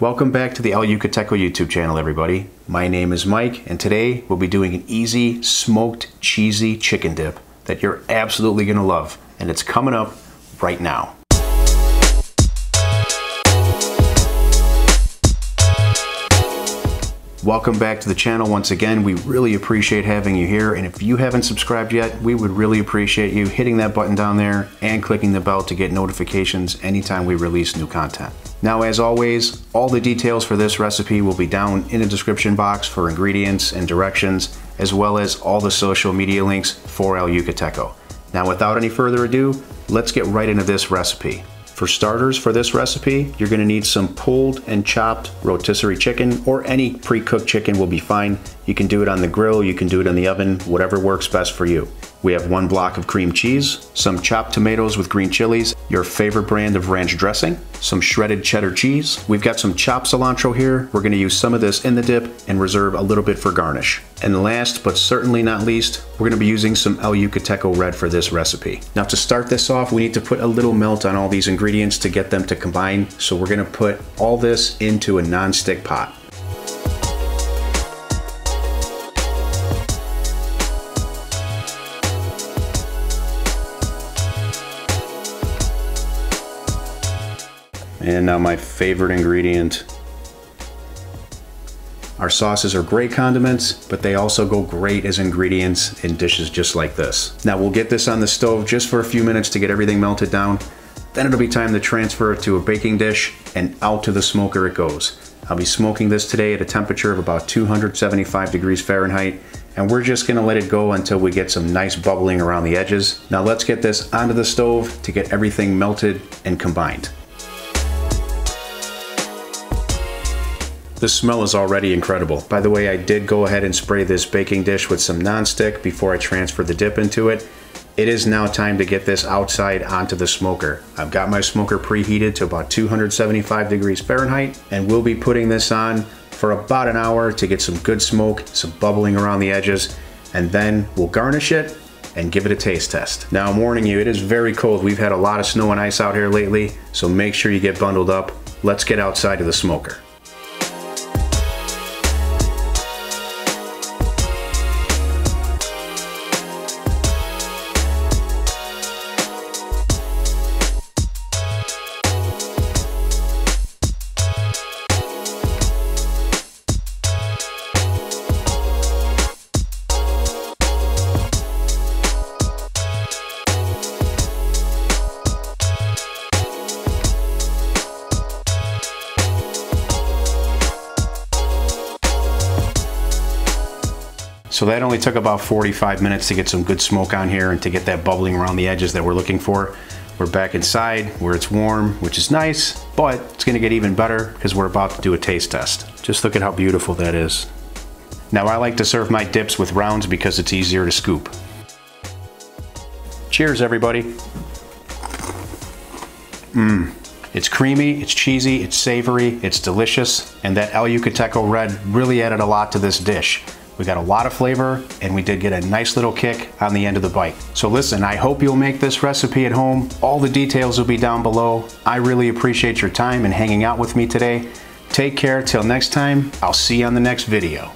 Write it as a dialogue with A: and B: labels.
A: Welcome back to the El Yucateco YouTube channel, everybody. My name is Mike, and today we'll be doing an easy smoked cheesy chicken dip that you're absolutely gonna love, and it's coming up right now. Welcome back to the channel once again. We really appreciate having you here. And if you haven't subscribed yet, we would really appreciate you hitting that button down there and clicking the bell to get notifications anytime we release new content. Now, as always, all the details for this recipe will be down in the description box for ingredients and directions, as well as all the social media links for El Yucateco. Now, without any further ado, let's get right into this recipe. For starters for this recipe, you're gonna need some pulled and chopped rotisserie chicken or any pre-cooked chicken will be fine. You can do it on the grill, you can do it in the oven, whatever works best for you. We have one block of cream cheese, some chopped tomatoes with green chilies, your favorite brand of ranch dressing, some shredded cheddar cheese. We've got some chopped cilantro here. We're gonna use some of this in the dip and reserve a little bit for garnish. And last, but certainly not least, we're gonna be using some El Yucateco Red for this recipe. Now to start this off, we need to put a little melt on all these ingredients to get them to combine. So we're gonna put all this into a non-stick pot. And now my favorite ingredient. Our sauces are great condiments, but they also go great as ingredients in dishes just like this. Now we'll get this on the stove just for a few minutes to get everything melted down. Then it'll be time to transfer it to a baking dish and out to the smoker it goes. I'll be smoking this today at a temperature of about 275 degrees Fahrenheit and we're just gonna let it go until we get some nice bubbling around the edges. Now let's get this onto the stove to get everything melted and combined. The smell is already incredible. By the way, I did go ahead and spray this baking dish with some nonstick before I transferred the dip into it. It is now time to get this outside onto the smoker. I've got my smoker preheated to about 275 degrees Fahrenheit and we'll be putting this on for about an hour to get some good smoke, some bubbling around the edges, and then we'll garnish it and give it a taste test. Now I'm warning you, it is very cold. We've had a lot of snow and ice out here lately, so make sure you get bundled up. Let's get outside to the smoker. So that only took about 45 minutes to get some good smoke on here and to get that bubbling around the edges that we're looking for. We're back inside where it's warm, which is nice, but it's gonna get even better because we're about to do a taste test. Just look at how beautiful that is. Now I like to serve my dips with rounds because it's easier to scoop. Cheers everybody. Mmm. It's creamy, it's cheesy, it's savory, it's delicious, and that El Yucateco Red really added a lot to this dish. We got a lot of flavor and we did get a nice little kick on the end of the bite. So listen, I hope you'll make this recipe at home. All the details will be down below. I really appreciate your time and hanging out with me today. Take care till next time. I'll see you on the next video.